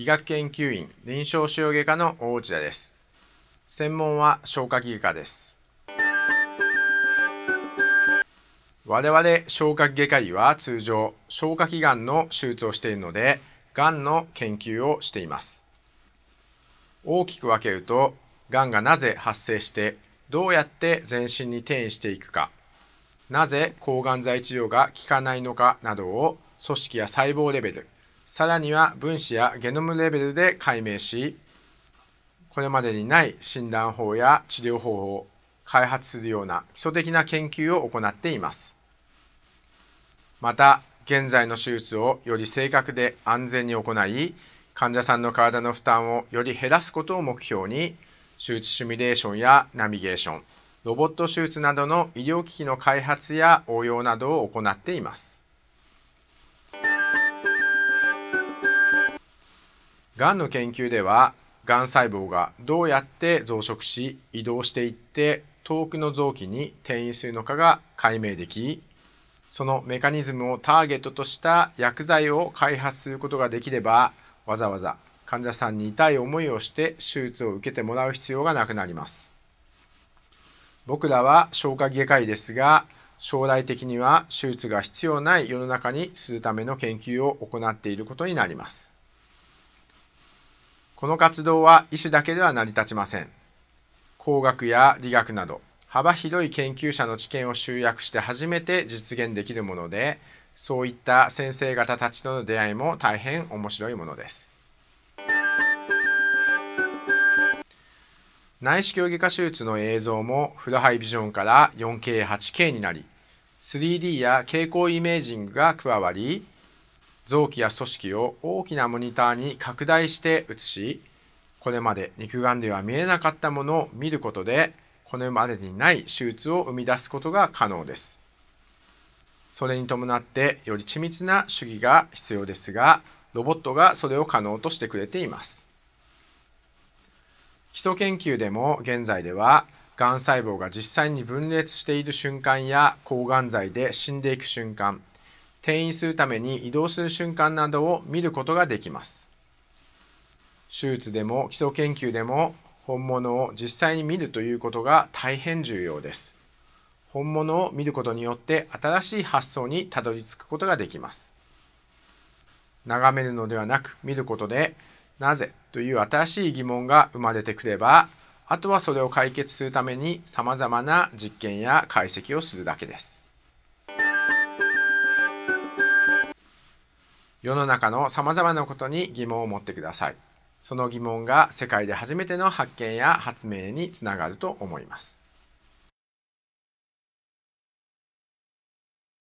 医学研究員臨床腫瘍外科の大内田です。専門は消化器外科です。我々消化器外科医は通常消化器がんの手術をしているのでがんの研究をしています。大きく分けるとがんがなぜ発生してどうやって全身に転移していくかなぜ抗がん剤治療が効かないのかなどを組織や細胞レベルさらには分子やゲノムレベルで解明しこれまでにない診断法や治療法を開発するような基礎的な研究を行っています。また現在の手術をより正確で安全に行い患者さんの体の負担をより減らすことを目標に手術シミュレーションやナビゲーションロボット手術などの医療機器の開発や応用などを行っています。がんの研究ではがん細胞がどうやって増殖し移動していって遠くの臓器に転移するのかが解明できそのメカニズムをターゲットとした薬剤を開発することができればわざわざ患者さんに痛い思いをして手術を受けてもらう必要がなくなります。僕らは消化外科医ですが将来的には手術が必要ない世の中にするための研究を行っていることになります。この活動は医師だけでは成り立ちません。工学や理学など幅広い研究者の知見を集約して初めて実現できるもので、そういった先生方たちとの出会いも大変面白いものです。内視鏡外科手術の映像もフルハイビジョンから 4K、8K になり、3D や蛍光イメージングが加わり、臓器や組織を大きなモニターに拡大して映し、これまで肉眼では見えなかったものを見ることで、これまでにない手術を生み出すことが可能です。それに伴ってより緻密な手技が必要ですが、ロボットがそれを可能としてくれています。基礎研究でも現在では、がん細胞が実際に分裂している瞬間や抗がん剤で死んでいく瞬間、転移するために移動する瞬間などを見ることができます。手術でも基礎研究でも本物を実際に見るということが大変重要です。本物を見ることによって新しい発想にたどり着くことができます。眺めるのではなく見ることでなぜという新しい疑問が生まれてくればあとはそれを解決するために様々な実験や解析をするだけです。世の中のさまざまなことに疑問を持ってください。その疑問が世界で初めての発見や発明につながると思います。